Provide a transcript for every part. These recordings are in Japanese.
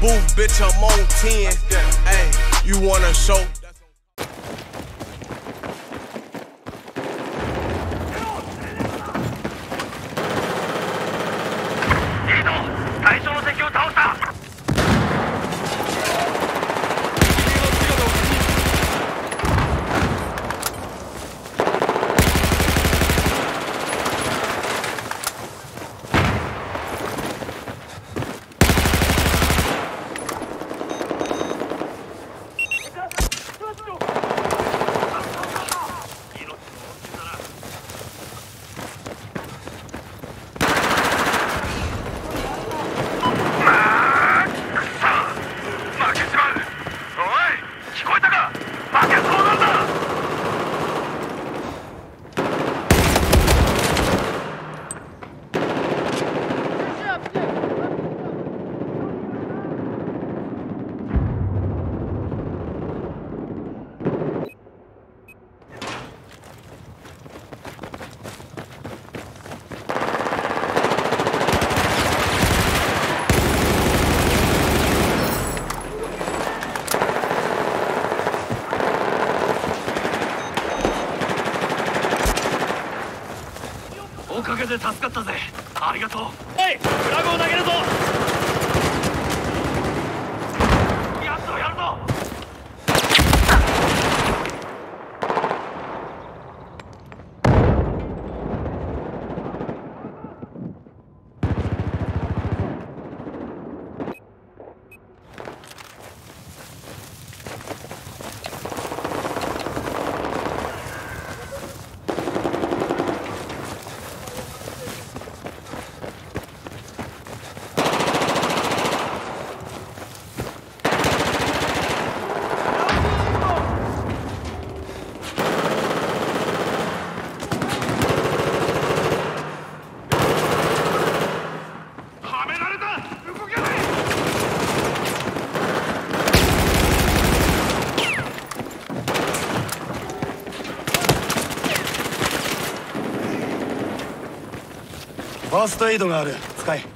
booth, bitch, I'm on 10. Hey, you wanna show? おかげで助かったぜ。ありがとう。はいフラグを投げるぞやつをやるぞはめられた動けないファーストエイドがある。使え。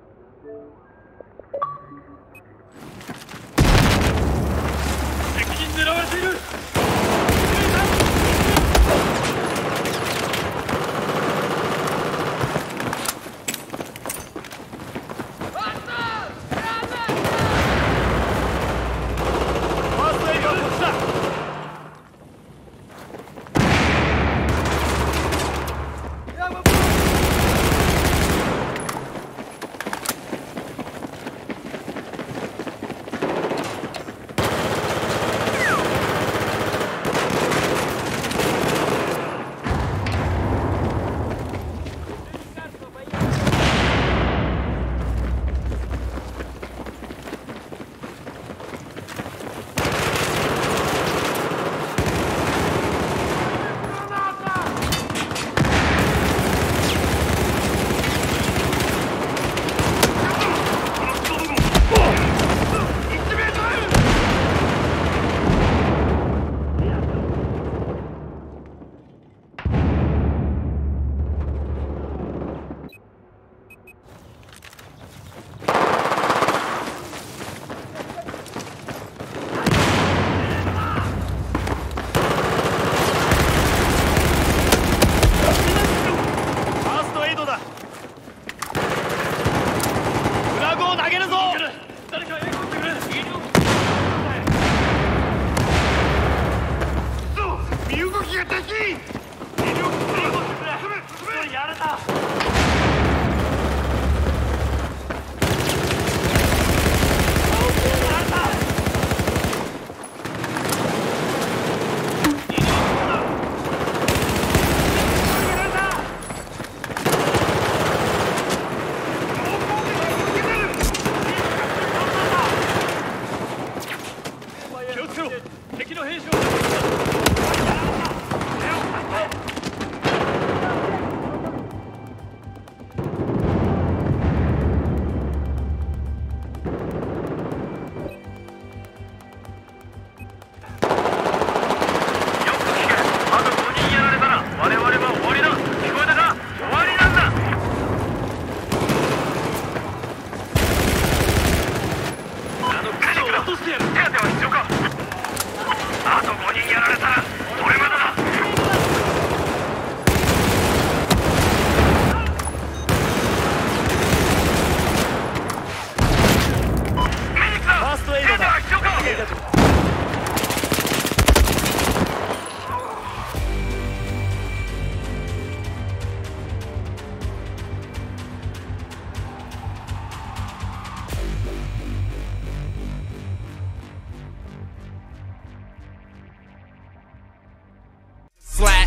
敵の兵士を。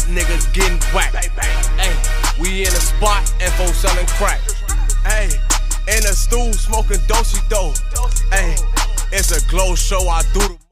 niggas getting whacked. Hey, we in a spot, info selling crack. Hey, in a stool smoking dosey dough. Hey, it's a glow show, I do the